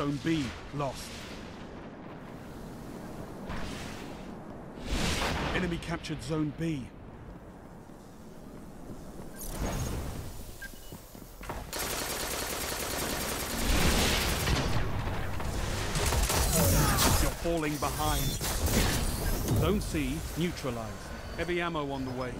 Zone B lost. Enemy captured Zone B. You're falling behind. Zone C neutralized. Heavy ammo on the way.